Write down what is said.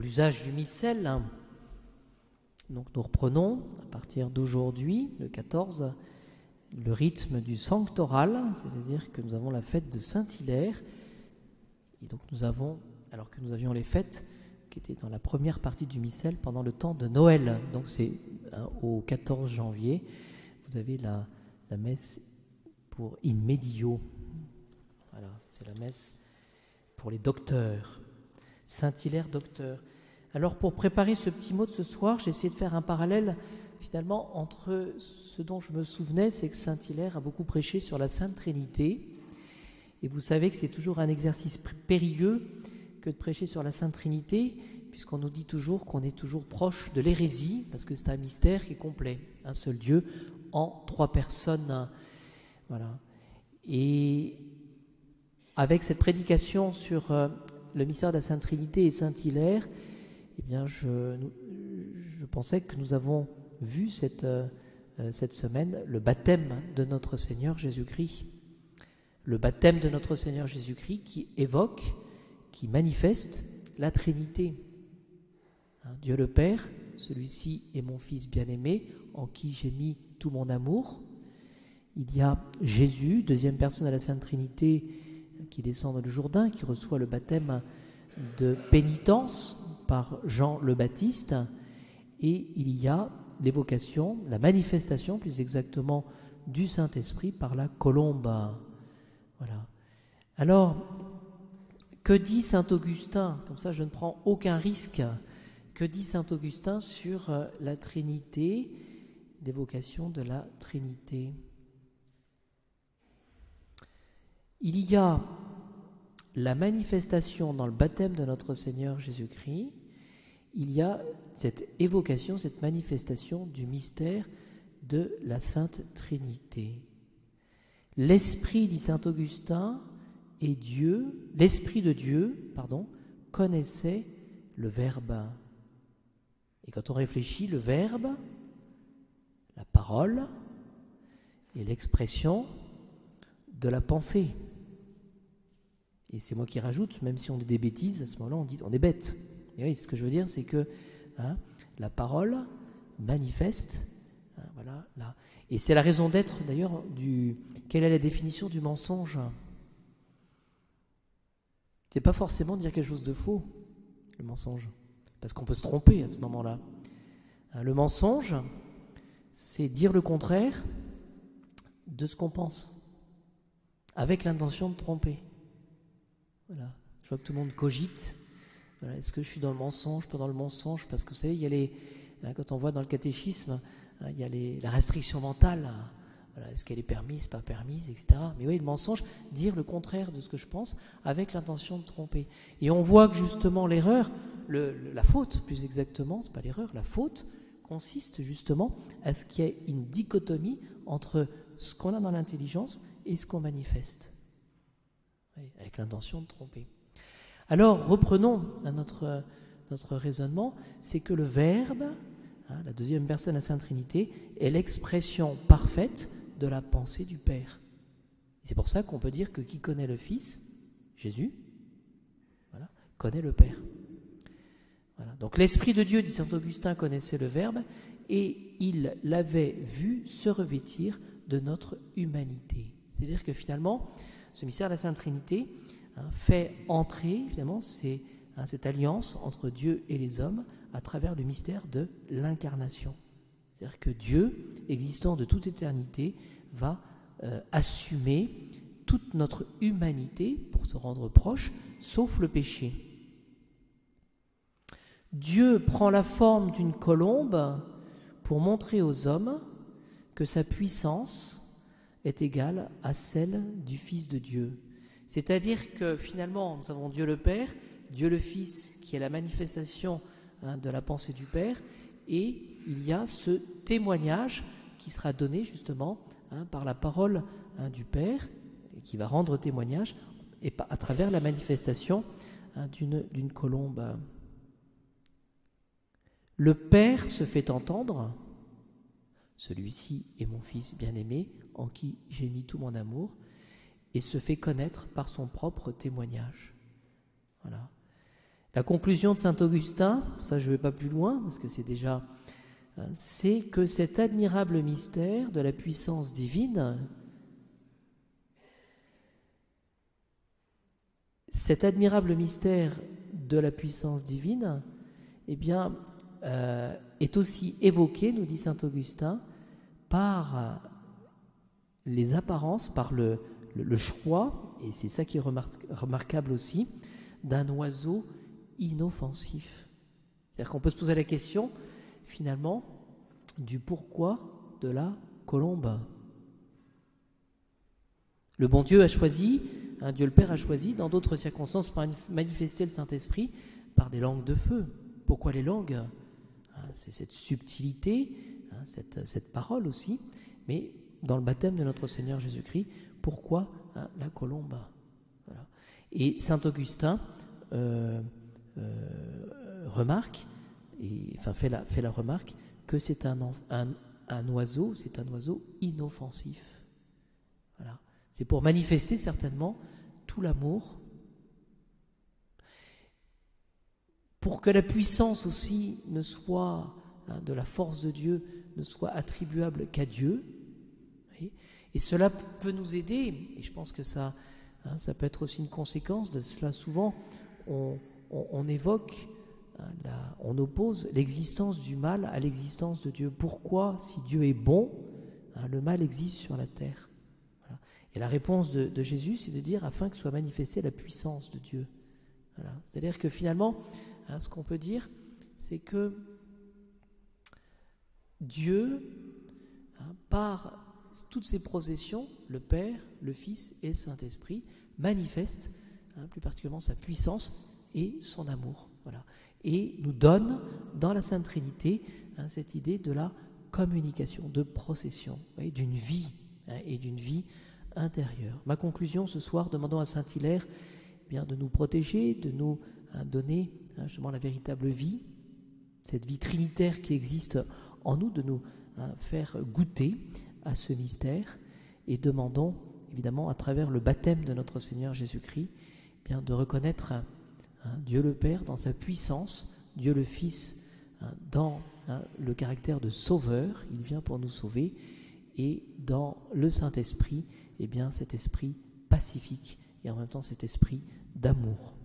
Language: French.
l'usage du missel. Donc nous reprenons à partir d'aujourd'hui, le 14, le rythme du sanctoral, c'est-à-dire que nous avons la fête de Saint-Hilaire. Et donc nous avons, alors que nous avions les fêtes qui étaient dans la première partie du missel pendant le temps de Noël, donc c'est hein, au 14 janvier, vous avez la, la messe pour in medio. Voilà, c'est la messe pour les docteurs. Saint-Hilaire docteur. Alors pour préparer ce petit mot de ce soir, j'ai essayé de faire un parallèle finalement entre ce dont je me souvenais, c'est que Saint-Hilaire a beaucoup prêché sur la Sainte Trinité. Et vous savez que c'est toujours un exercice périlleux que de prêcher sur la Sainte Trinité, puisqu'on nous dit toujours qu'on est toujours proche de l'hérésie, parce que c'est un mystère qui est complet, un seul Dieu en trois personnes. Voilà. Et avec cette prédication sur euh, le mystère de la Sainte Trinité et Saint-Hilaire, eh bien, je, pensais que nous avons vu cette, euh, euh, cette semaine le baptême de notre Seigneur Jésus-Christ. Le baptême de notre Seigneur Jésus-Christ qui évoque, qui manifeste la Trinité. Hein, Dieu le Père, celui-ci est mon Fils bien-aimé, en qui j'ai mis tout mon amour. Il y a Jésus, deuxième personne de la Sainte Trinité, qui descend dans le Jourdain, qui reçoit le baptême de pénitence par Jean le Baptiste, et il y a l'évocation, la manifestation plus exactement du Saint-Esprit par la colombe. Voilà. Alors, que dit Saint Augustin? Comme ça, je ne prends aucun risque. Que dit Saint Augustin sur euh, la Trinité, l'évocation de la Trinité? Il y a la manifestation dans le baptême de notre Seigneur Jésus-Christ il y a cette évocation, cette manifestation du mystère de la Sainte Trinité. L'Esprit, dit Saint Augustin, et Dieu, l'Esprit de Dieu, pardon, connaissait le Verbe. Et quand on réfléchit, le Verbe, la parole, est l'expression de la pensée. Et c'est moi qui rajoute, même si on dit des bêtises, à ce moment-là, on dit on est bête. Et oui, ce que je veux dire, c'est que hein, la parole manifeste. Hein, voilà, là. Et c'est la raison d'être d'ailleurs du. Quelle est la définition du mensonge? C'est pas forcément dire quelque chose de faux, le mensonge. Parce qu'on peut se tromper à ce moment-là. Hein, le mensonge, c'est dire le contraire de ce qu'on pense, avec l'intention de tromper. Voilà. Je vois que tout le monde cogite. Est-ce que je suis dans le mensonge, pas dans le mensonge? Parce que vous savez, il y a les, quand on voit dans le catéchisme, hein, il y a les, la restriction mentale. Hein. Est-ce qu'elle est permise, pas permise, etc. Mais oui, le mensonge, dire le contraire de ce que je pense avec l'intention de tromper. Et on voit que justement l'erreur, la faute plus exactement, c'est pas l'erreur, la faute consiste justement à ce qu'il y ait une dichotomie entre ce qu'on a dans l'intelligence et ce qu'on manifeste, avec l'intention de tromper. Alors reprenons notre raisonnement, c'est que le Verbe, hein, la deuxième personne de la Sainte Trinité, est l'expression parfaite de la pensée du Père. C'est pour ça qu'on peut dire que qui connaît le Fils, Jésus, voilà, connaît le Père. Voilà. Donc l'Esprit de Dieu, dit Saint Augustin, connaissait le Verbe et il l'avait vu se revêtir de notre humanité. C'est-à-dire que finalement, ce mystère de la Sainte Trinité, Hein, fait entrer finalement c'est hein, cette alliance entre Dieu et les hommes à travers le mystère de l'incarnation. C'est-à-dire que Dieu, existant de toute éternité, va euh, assumer toute notre humanité pour se rendre proche, sauf le péché. Dieu prend la forme d'une colombe pour montrer aux hommes que sa puissance est égale à celle du Fils de Dieu. C'est-à-dire que finalement, nous avons Dieu le Père, Dieu le Fils, qui est la manifestation hein, de la pensée du Père, et il y a ce témoignage qui sera donné justement hein, par la parole hein, du Père, et qui va rendre témoignage et à travers la manifestation d'une colombe. Le Père se fait entendre, celui-ci est mon Fils bien-aimé, en qui j'ai mis tout mon amour, et se fait connaître par son propre témoignage. La conclusion de saint Augustin, ça je ne vais pas plus loin parce que c'est déjà, hein, c'est que cet admirable mystère de la puissance divine, cet admirable mystère de la puissance divine, eh bien, euh, est aussi évoqué, nous dit saint Augustin, par les apparences, par le, choix, et c'est ça qui est remarquable aussi, d'un oiseau inoffensif. C'est-à-dire qu'on peut se poser la question, finalement, du pourquoi de la colombe. Le bon Dieu a choisi, un Dieu le Père a choisi, dans d'autres circonstances, pour manifester le Saint-Esprit par des langues de feu. Pourquoi les langues? Hein, C'est cette subtilité, hein, cette, parole aussi, mais dans le baptême de notre Seigneur Jésus-Christ. Pourquoi hein, la colombe Et saint Augustin euh, euh, remarque, enfin fait la, remarque, que c'est un, oiseau, c'est un oiseau inoffensif. C'est pour manifester certainement tout l'amour, pour que la puissance aussi ne soit hein, de la force de Dieu ne soit attribuable qu'à Dieu, et cela peut nous aider, et je pense que ça, hein, ça peut être aussi une conséquence de cela. Souvent, on, évoque, hein, on oppose l'existence du mal à l'existence de Dieu. Pourquoi, si Dieu est bon, hein, le mal existe sur la terre? Et la réponse de, Jésus, c'est de dire afin que soit manifestée la puissance de Dieu. C'est-à-dire que finalement, ce qu'on peut dire, c'est que Dieu, par toutes ces processions, le Père, le Fils et le Saint-Esprit manifestent hein, plus particulièrement sa puissance et son amour. Voilà. Et nous donnent dans la Sainte Trinité hein, cette idée de la communication, de procession, d'une vie hein, et d'une vie intérieure. Ma conclusion ce soir, demandant à Saint Hilaire eh de nous protéger, de nous donner justement la véritable vie, cette vie trinitaire qui existe en nous, de nous faire goûter à ce mystère et demandons évidemment à travers le baptême de notre Seigneur Jésus-Christ eh bien de reconnaître Dieu le Père dans sa puissance, Dieu le Fils hein, dans hein, le caractère de sauveur, il vient pour nous sauver, et dans le Saint-Esprit, eh bien cet esprit pacifique et en même temps cet esprit d'amour.